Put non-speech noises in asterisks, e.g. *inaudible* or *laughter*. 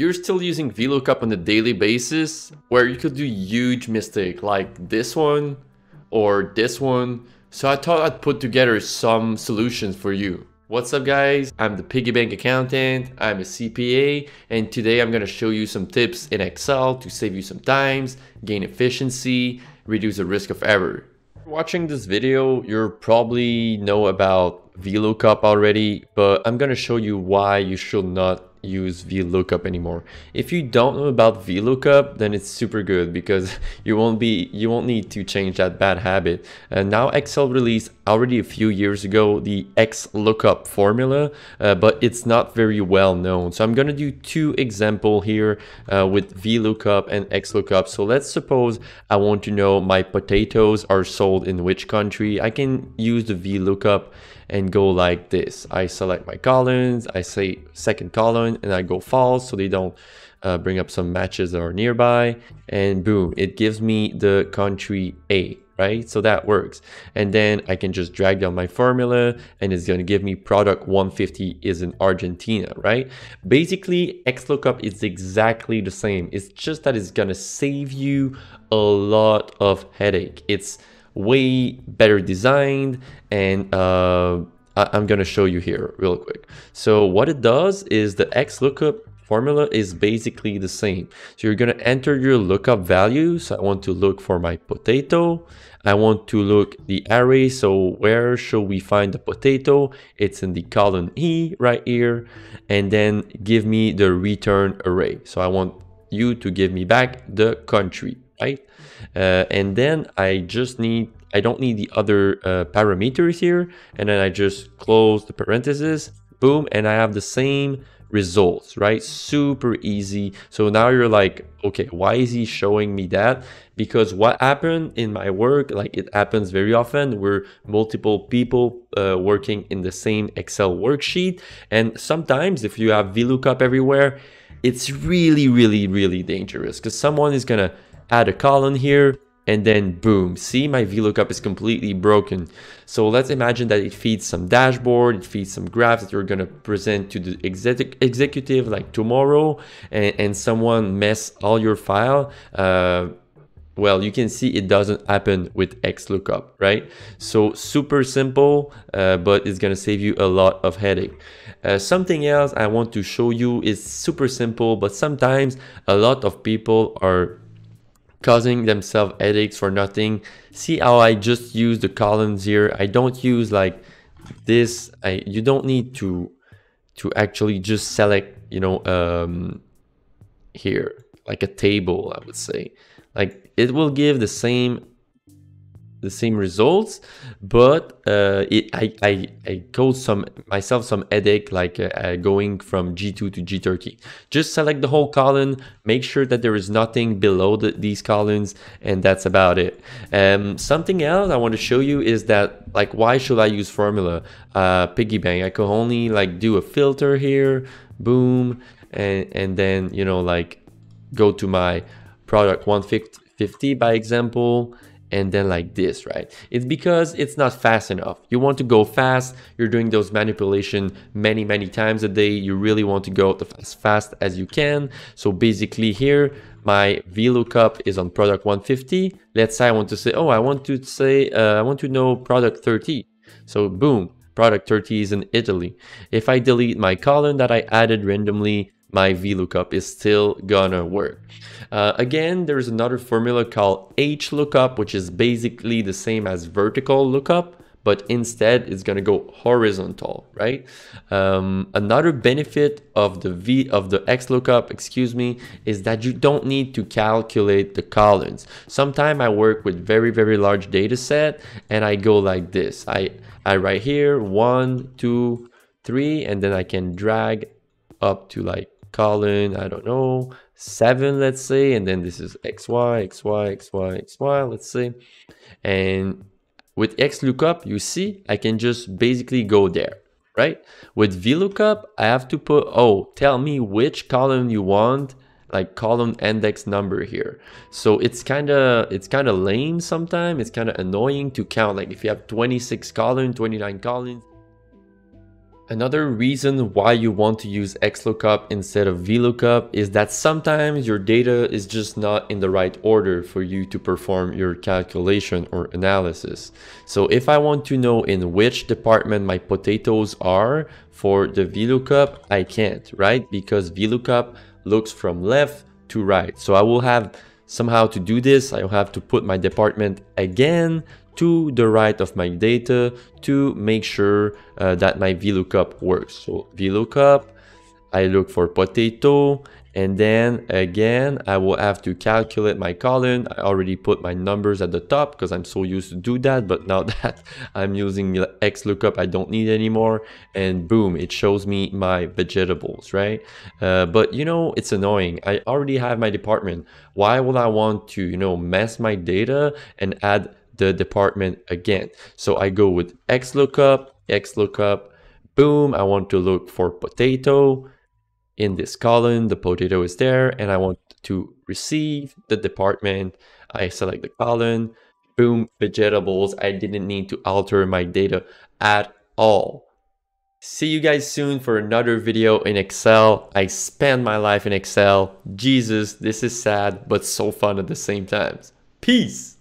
you're still using VLOOKUP on a daily basis where you could do huge mistake like this one or this one. So I thought I'd put together some solutions for you. What's up guys? I'm the piggy bank accountant, I'm a CPA, and today I'm gonna show you some tips in Excel to save you some times, gain efficiency, reduce the risk of error. Watching this video, you probably know about VLOOKUP already, but I'm gonna show you why you should not use VLOOKUP anymore. If you don't know about VLOOKUP, then it's super good because *laughs* you won't be you won't need to change that bad habit. And now Excel released already a few years ago the XLOOKUP formula, uh, but it's not very well known. So I'm gonna do two example here uh, with VLOOKUP and XLOOKUP. So let's suppose I want to know my potatoes are sold in which country. I can use the VLOOKUP and go like this. I select my columns, I say second column and I go false so they don't uh, bring up some matches that are nearby and boom, it gives me the country A, right? So that works. And then I can just drag down my formula and it's to give me product 150 is in Argentina, right? Basically, XLOOKUP is exactly the same. It's just that it's to save you a lot of headache. It's way better designed and uh, I'm gonna show you here real quick. So what it does is the XLOOKUP formula is basically the same. So you're gonna enter your lookup values. So I want to look for my potato. I want to look the array. So where should we find the potato? It's in the column E right here. And then give me the return array. So I want you to give me back the country right? Uh, and then I just need, I don't need the other uh, parameters here. And then I just close the parentheses, boom, and I have the same results, right? Super easy. So now you're like, okay, why is he showing me that? Because what happened in my work, like it happens very often, we're multiple people uh, working in the same Excel worksheet. And sometimes if you have VLOOKUP everywhere, it's really, really, really dangerous because someone is going to add a column here, and then boom, see my VLOOKUP is completely broken. So let's imagine that it feeds some dashboard, it feeds some graphs that you're gonna present to the exec executive like tomorrow, and, and someone mess all your file. Uh, well, you can see it doesn't happen with XLOOKUP, right? So super simple, uh, but it's gonna save you a lot of headache. Uh, something else I want to show you is super simple, but sometimes a lot of people are causing themselves headaches for nothing. See how I just use the columns here. I don't use like this. I you don't need to to actually just select, you know, um, here like a table, I would say. Like it will give the same the same results, but uh, it, I, I, I caused some myself some headache like uh, uh going from G2 to G30. Just select the whole column, make sure that there is nothing below the, these columns, and that's about it. Um, something else I want to show you is that like why should I use formula uh, piggy bank? I could only like do a filter here, boom, and and then you know like go to my product 150 by example and then like this, right? It's because it's not fast enough. You want to go fast. You're doing those manipulation many, many times a day. You really want to go as fast as you can. So basically here, my VLOOKUP is on product 150. Let's say I want to say, oh, I want to say, uh, I want to know product 30. So boom, product 30 is in Italy. If I delete my column that I added randomly, my VLOOKUP is still gonna work. Uh, again, there's another formula called HLOOKUP, which is basically the same as vertical lookup, but instead it's gonna go horizontal, right? Um, another benefit of the V of the XLOOKUP, excuse me, is that you don't need to calculate the columns. Sometimes I work with very, very large data set and I go like this. I, I write here one, two, three, and then I can drag up to like column, I don't know, seven, let's say, and then this is XY, XY, XY, XY, let's say. And with XLOOKUP, you see, I can just basically go there, right? With VLOOKUP, I have to put, oh, tell me which column you want, like column index number here. So it's kind of it's kind of lame sometimes. It's kind of annoying to count. Like if you have 26 columns, 29 columns, Another reason why you want to use XLOOKUP instead of VLOOKUP is that sometimes your data is just not in the right order for you to perform your calculation or analysis. So if I want to know in which department my potatoes are for the VLOOKUP, I can't, right? Because VLOOKUP looks from left to right. So I will have somehow to do this, I'll have to put my department again to the right of my data to make sure uh, that my VLOOKUP works. So VLOOKUP, I look for potato and then again I will have to calculate my column. I already put my numbers at the top because I'm so used to do that but now *laughs* that I'm using XLOOKUP I don't need anymore and boom it shows me my vegetables right uh, but you know it's annoying I already have my department why would I want to you know mess my data and add the department again. So I go with XLOOKUP, XLOOKUP, boom, I want to look for potato. In this column, the potato is there and I want to receive the department. I select the column, boom, vegetables. I didn't need to alter my data at all. See you guys soon for another video in Excel. I spend my life in Excel. Jesus, this is sad, but so fun at the same time. Peace!